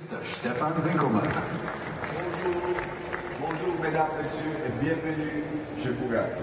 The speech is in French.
Mr. Stefan Winkelmann. Bonjour, bonjour mesdames, messieurs et bienvenue chez Bugatti.